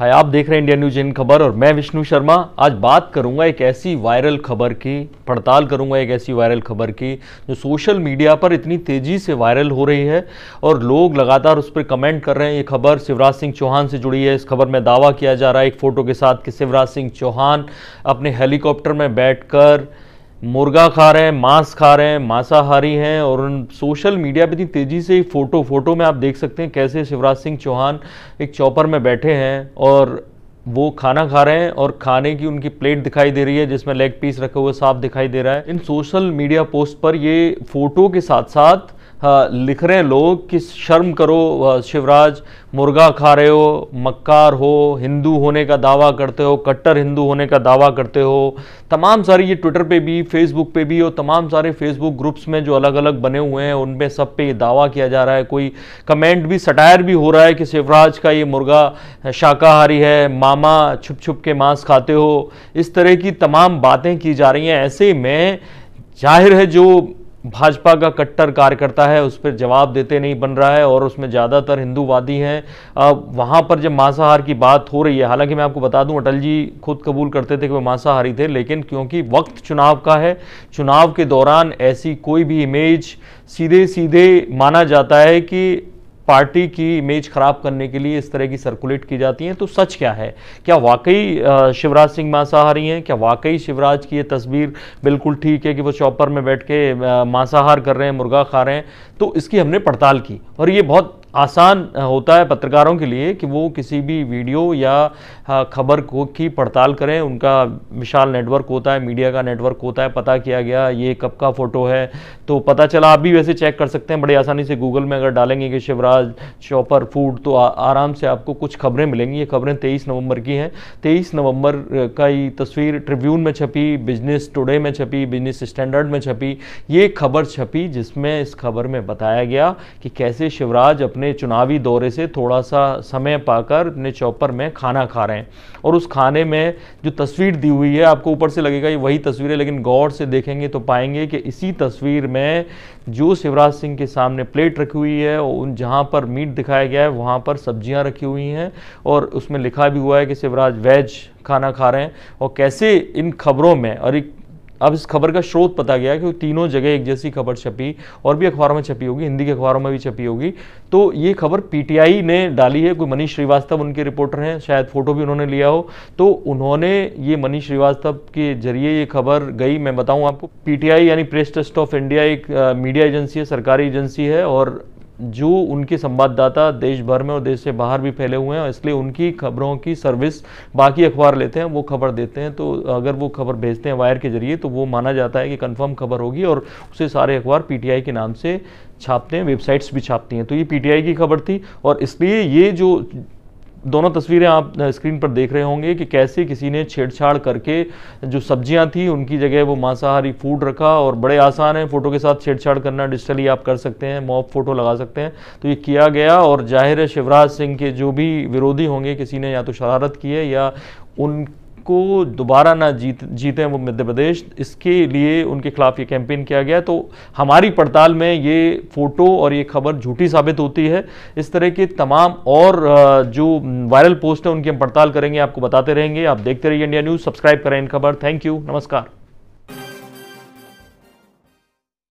हाय, आप देख रहे हैं इंडिया न्यूज़ इन खबर और मैं विष्णु शर्मा। आज बात करूँगा एक ऐसी वायरल खबर की, पड़ताल करूँगा एक ऐसी वायरल खबर की, जो सोशल मीडिया पर इतनी तेज़ी से वायरल हो रही है और लोग लगातार उस पर कमेंट कर रहे हैं। ये खबर शिवराज सिंह चौहान से जुड़ी है। इस खबर में दावा किया जा रहा है एक फ़ोटो के साथ कि शिवराज सिंह चौहान अपने हेलीकॉप्टर में बैठकर मुर्गा खा रहे हैं, मांस खा रहे हैं, मांसाहारी हैं और उन सोशल मीडिया पे इतनी तेज़ी से फ़ोटो फ़ोटो में आप देख सकते हैं कैसे शिवराज सिंह चौहान एक चौपर में बैठे हैं और वो खाना खा रहे हैं और खाने की उनकी प्लेट दिखाई दे रही है जिसमें लेग पीस रखे हुए साफ़ दिखाई दे रहा है। इन सोशल मीडिया पोस्ट पर ये फ़ोटो के साथ साथ लिख रहे हैं लोग कि शर्म करो शिवराज, मुर्गा खा रहे हो, मक्कार हो, हिंदू होने का दावा करते हो, कट्टर हिंदू होने का दावा करते हो। तमाम सारी ये ट्विटर पे भी फेसबुक पे भी और तमाम सारे फेसबुक ग्रुप्स में जो अलग अलग बने हुए हैं उनमें सब पे ये दावा किया जा रहा है। कोई कमेंट भी सटायर भी हो रहा है कि शिवराज का ये मुर्गा शाकाहारी है, मामा छुप छुप के मांस खाते हो। इस तरह की तमाम बातें की जा रही हैं। ऐसे में ज़ाहिर है जो भाजपा का कट्टर कार्यकर्ता है, उस पर जवाब देते नहीं बन रहा है और उसमें ज़्यादातर हिंदूवादी हैं। वहाँ पर जब मांसाहार की बात हो रही है, हालाँकि मैं आपको बता दूँ, अटल जी खुद कबूल करते थे कि वो मांसाहारी थे, लेकिन क्योंकि वक्त चुनाव का है, चुनाव के दौरान ऐसी कोई भी इमेज सीधे सीधे माना जाता है कि पार्टी की इमेज खराब करने के लिए इस तरह की सर्कुलेट की जाती हैं तो सच क्या है? क्या वाकई शिवराज सिंह मांसाहारी हैं? क्या वाकई शिवराज की ये तस्वीर बिल्कुल ठीक है कि वो चौपर में बैठ के मांसाहार कर रहे हैं, मुर्गा खा रहे हैं? तो इसकी हमने पड़ताल की और ये बहुत आसान होता है पत्रकारों के लिए कि वो किसी भी वीडियो या खबर को की पड़ताल करें। उनका विशाल नेटवर्क होता है मीडिया का नेटवर्क होता है पता किया गया ये कब का फ़ोटो है। तो पता चला आप भी वैसे चेक कर सकते हैं बड़ी आसानी से गूगल में अगर डालेंगे कि शिवराज चौपर फ़ूड तो आ, आराम से आपको कुछ खबरें मिलेंगी। ये खबरें तेईस नवंबर की हैं। तेईस नवंबर का ये तस्वीर ट्रिब्यून में छपी बिज़नेस टुडे में छपी बिज़नेस स्टैंडर्ड में छपी। ये खबर छपी जिसमें इस खबर में बताया गया कि कैसे शिवराज अपने अपने चुनावी दौरे से थोड़ा सा समय पाकर अपने चौपर में खाना खा रहे हैं। और उस खाने में जो तस्वीर दी हुई है, आपको ऊपर से लगेगा ये वही तस्वीर है, लेकिन गौर से देखेंगे तो पाएँगे कि इसी तस्वीर में जो शिवराज सिंह के सामने प्लेट रखी हुई है उन जहाँ पर मीट दिखाया गया है, वहाँ पर सब्ज़ियाँ रखी हुई हैं, और उसमें लिखा भी हुआ है कि शिवराज वेज खाना खा रहे हैं। और कैसे इन खबरों में और एक अब इस खबर का स्रोत पता गया कि तीनों जगह एक जैसी खबर छपी और भी अखबारों में छपी होगी, हिंदी के अखबारों में भी छपी होगी। तो ये खबर पीटीआई ने डाली है, कोई मनीष श्रीवास्तव उनके रिपोर्टर हैं, शायद फ़ोटो भी उन्होंने लिया हो। तो उन्होंने ये मनीष श्रीवास्तव के ज़रिए ये खबर गई। मैं बताऊँ आपको, पीटीआई यानी प्रेस ट्रस्ट ऑफ़ इंडिया एक मीडिया एजेंसी है, सरकारी एजेंसी है और जो उनके संवाददाता देश भर में और देश से बाहर भी फैले हुए हैं इसलिए उनकी खबरों की सर्विस बाकी अखबार लेते हैं, वो खबर देते हैं। तो अगर वो खबर भेजते हैं वायर के ज़रिए तो वो माना जाता है कि कंफर्म खबर होगी और उसे सारे अखबार पीटीआई के नाम से छापते हैं वेबसाइट्स भी छापती हैं। तो ये पीटीआई की खबर थी और इसलिए ये जो दोनों तस्वीरें आप स्क्रीन पर देख रहे होंगे कि कैसे किसी ने छेड़छाड़ करके जो सब्ज़ियाँ थी, उनकी जगह वो मांसाहारी फ़ूड रखा और बड़े आसान है फ़ोटो के साथ छेड़छाड़ करना डिजिटली आप कर सकते हैं मॉप फ़ोटो लगा सकते हैं। तो ये किया गया और ज़ाहिर है शिवराज सिंह के जो भी विरोधी होंगे, किसी ने या तो शरारत की है या उन को दोबारा ना जीत, जीते वो मध्य प्रदेश। इसके लिए उनके खिलाफ ये कैंपेन किया गया। तो हमारी पड़ताल में ये फ़ोटो और ये खबर झूठी साबित होती है। इस तरह के तमाम और जो वायरल पोस्ट है, उनकी हम पड़ताल करेंगे, आपको बताते रहेंगे। आप देखते रहिए इंडिया न्यूज़ सब्सक्राइब करें इन खबर। थैंक यू नमस्कार।